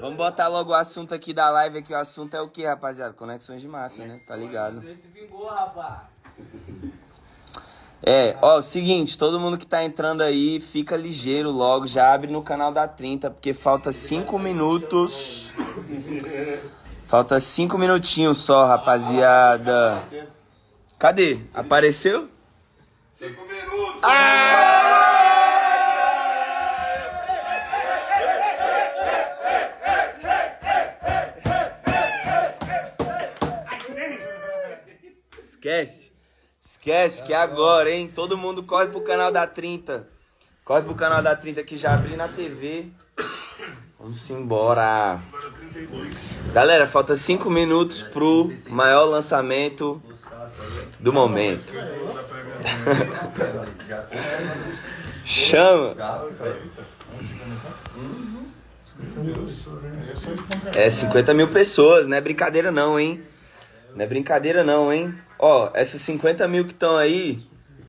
Vamos botar logo o assunto aqui da live aqui. O assunto é o que, rapaziada? Conexões de máfia, né? Tá ligado? Se vingou, rapaz. É, ó, o seguinte, todo mundo que tá entrando aí, fica ligeiro logo, já abre no canal da 30, porque falta 5 minutos. Falta 5 minutinhos só, rapaziada. Cadê? Apareceu? Cinco minutos. Esquece. Esquece que é agora, hein? Todo mundo corre pro canal da 30. Corre pro canal da 30 que já abri na TV. Vamos embora. Galera, falta 5 minutos pro maior lançamento do momento. Chama. É 50 mil pessoas, não é brincadeira não, hein? Não é brincadeira não, hein? Ó, essas 50 mil que estão aí,